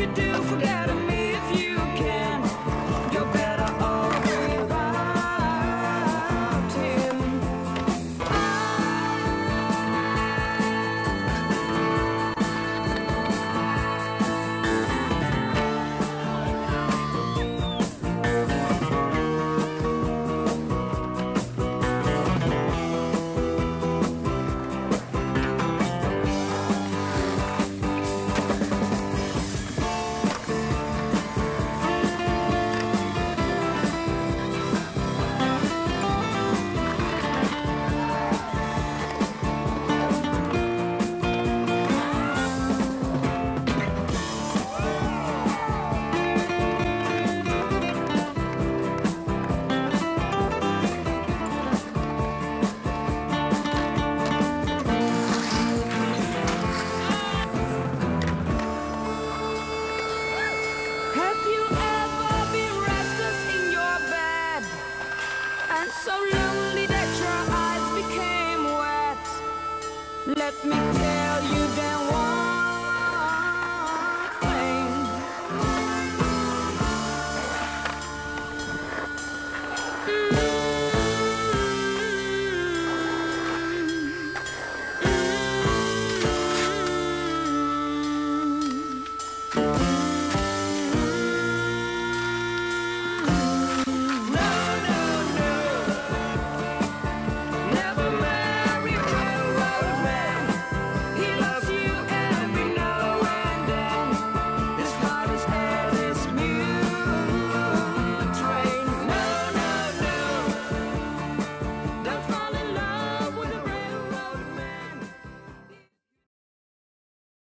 you do forget slowly that your eyes became wet. Let me tell you.